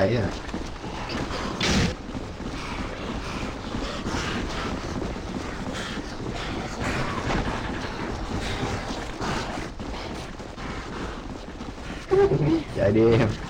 Thấy rồi chạy đi em.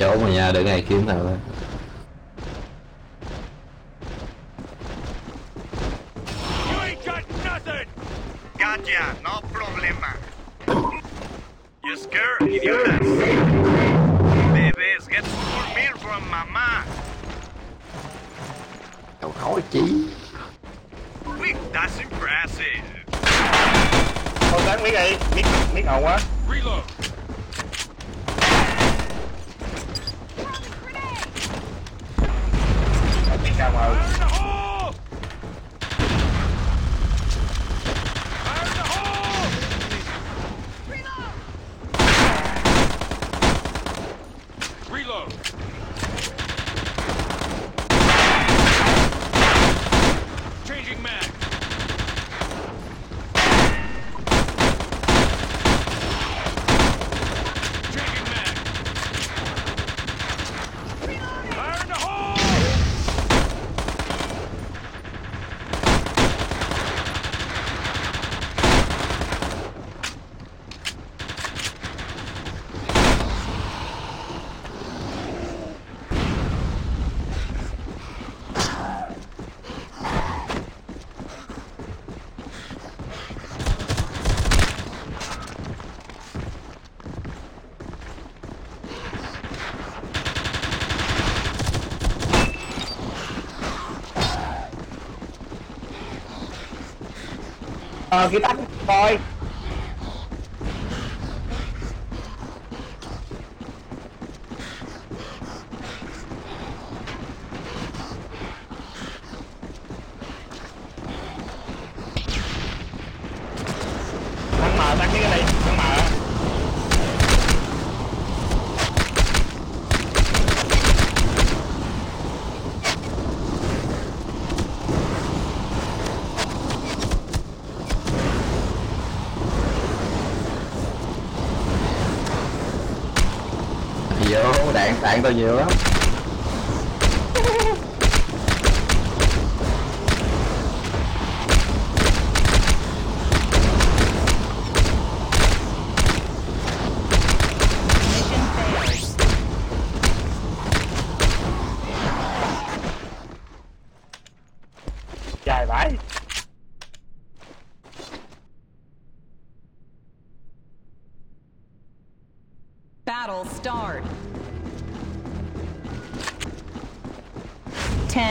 Chỗ mà nhà để ngày kiếm nào thôi You ain't got nothing. Gotcha, no problema. You scared, idiotas? Bebés get more milk from mama. đâu hỏi chí Quick, that's impressive. thôi tán miếng đi miếng miếng ngầu quá Reload. Miếng ờ cái tắt coi đạn tao nhiều lắm. Dài vãi.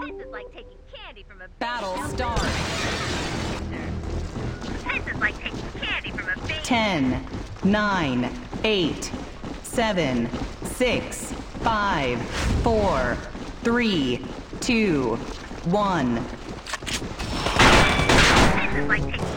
This is like taking candy from a battle star. This is like taking candy from a baby. Ten, nine, eight, seven, six, five, four, three, two, one. This is like taking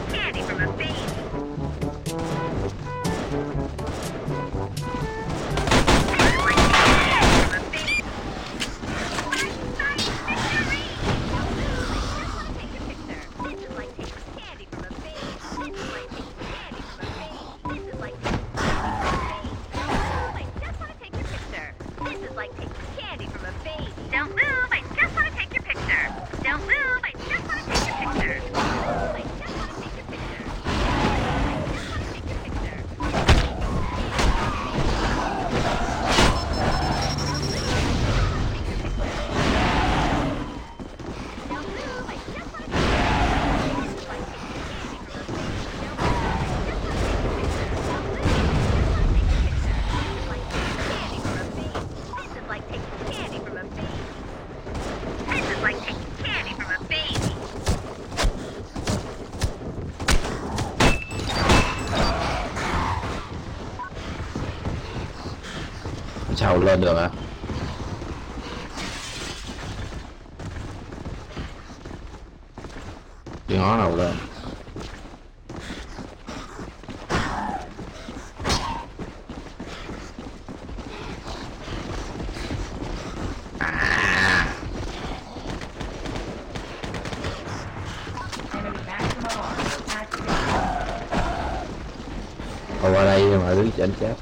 trèo lên được à đi ngó đầu lên Còn qua đây mà đứng chảnh chết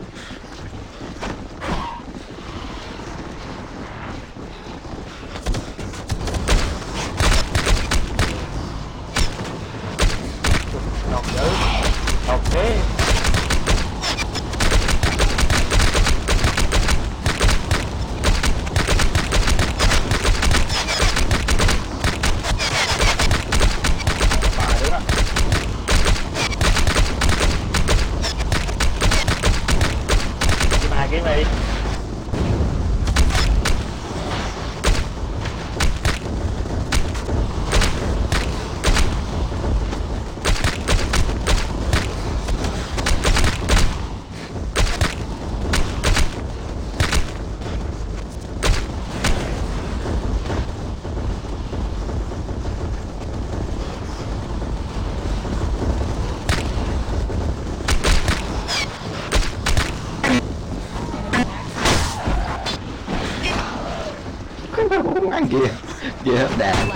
Ăn kìa Kìa hết đạn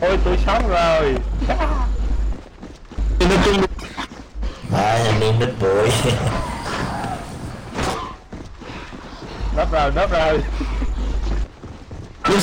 ôi tôi sống rồi. Đấy, anh đi nít bụi. Đớp rồi đớp rồi. Thọc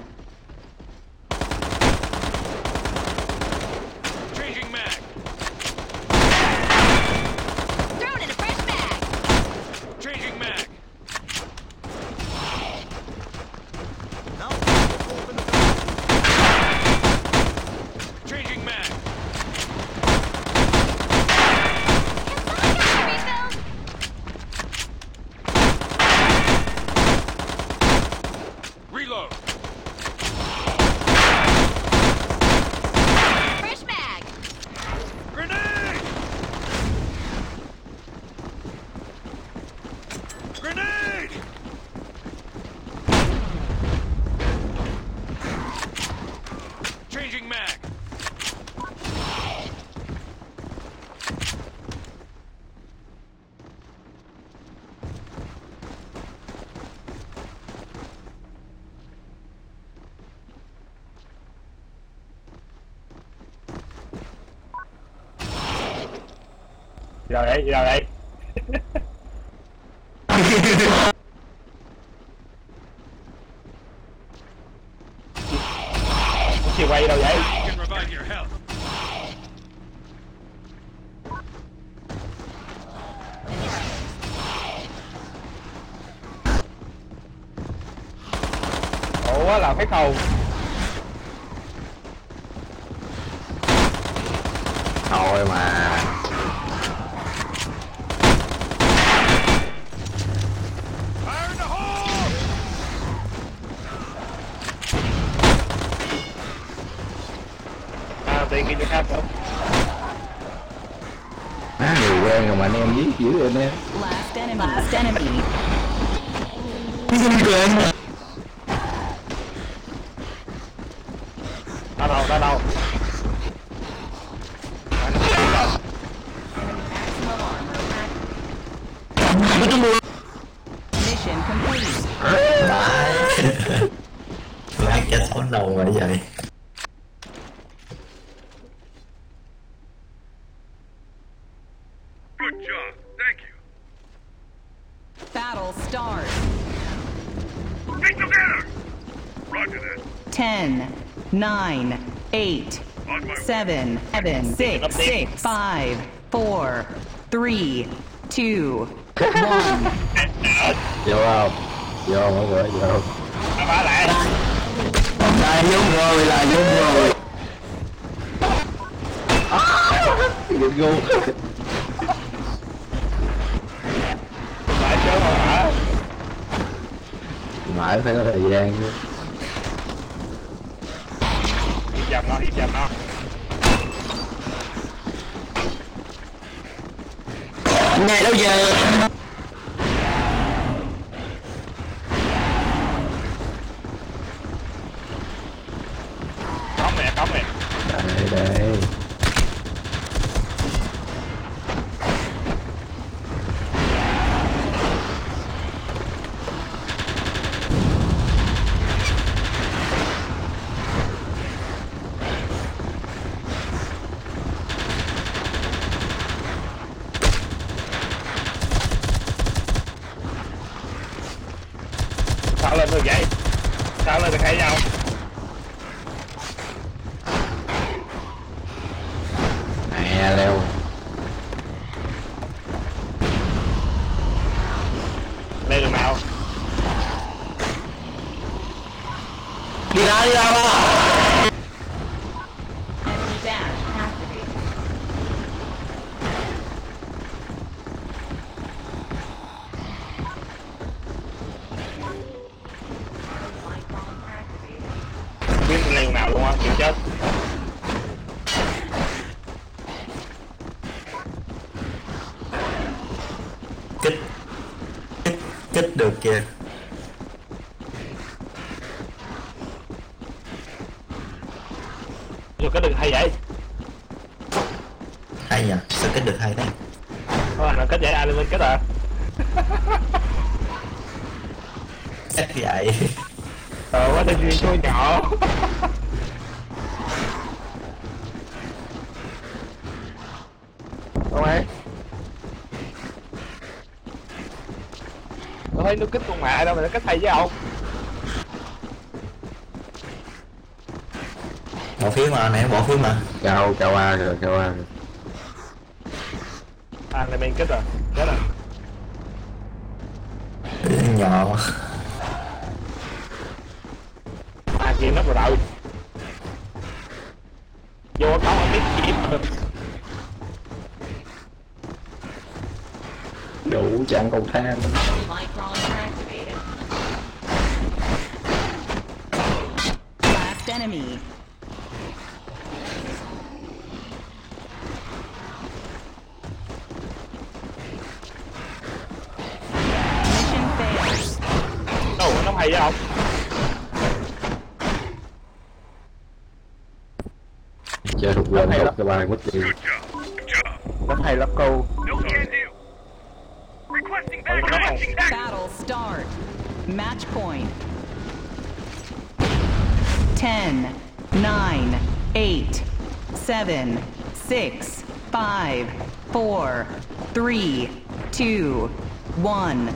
Đi đâu đấy đi đâu đấy Chiều quay đâu vậy. Ủa làm cái cầu. À tiền kia cho khác không Má người quen rồi mà anh em giết dữ anh em Last enemy. Last enemy. Good job. Thank you. Battle starts. Stick together! Roger that. 10, 9, 8, 7, 6, 5, 4, 3, 2, Ah! Go. Mãi phải có thời gian. Chứ hiệp dầm nó hiệp dầm nó. Ngày đâu giờ cống nè cống nè đây đây sao lên được vậy sao lên được hay nhau mẹ leo lên đường nào đi ra đi ra ba Dash activated. Micron activated. không biết lên đường nào luôn á chịu chết kích kích kích được kìa. Rồi cái đường hay vậy? Hay nhỉ sao kích được hay thế? Thôi là kết giải ai lên kết à. Chắc vậy. Ờ quá tên duyên tôi nhỏ thấy nó kích con mẹ đâu mà nó kích hay với ông bỏ phiếu mà nè bỏ phiếu mà. Cao cao a rồi cao a. Rồi à này mình kích rồi chết rồi. Nhỏ à kia nó vào đậu vô có không biết gì đủ chẳng cầu thang enemy. Đâu nó hay với ông chơi thuộc quên học cho ba mất job. nó hay lắm câu No. Requesting back. Oh. Requesting back. Battle start. Match point. 10, 9, 8, 7, 6, 5, 4, 3, 2, 1.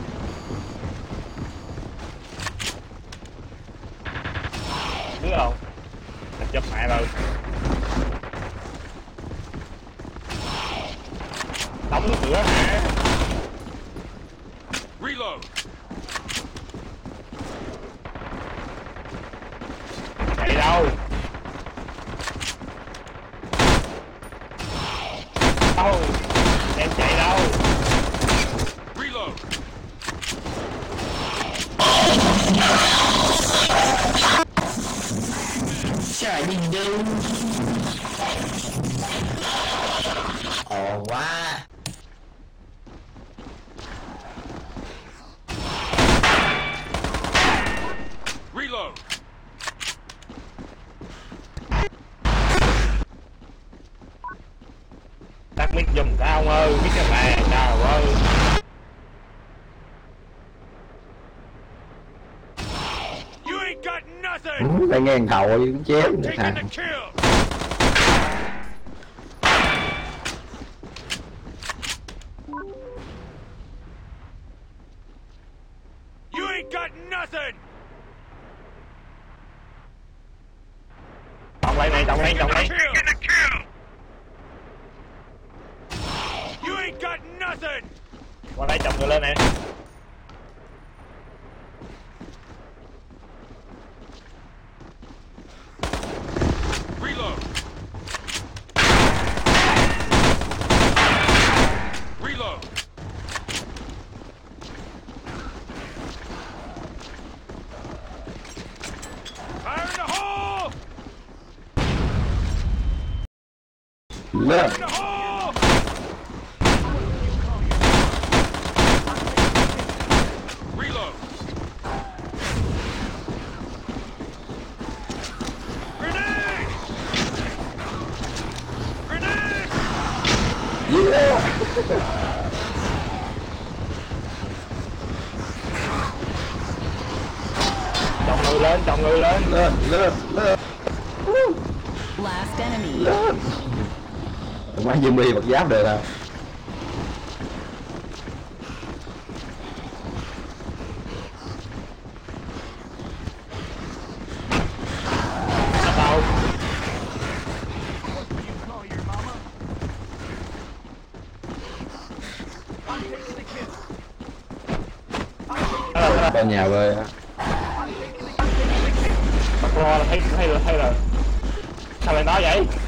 đúng không Mình chụp mẹ rồi đóng cửa nè Reload. chạy đâu đâu nghe thằng thầu chứ taking the thằng Left. giáp được à ba nhà về Bật lo là thấy hay thấy hay là sao lại nói vậy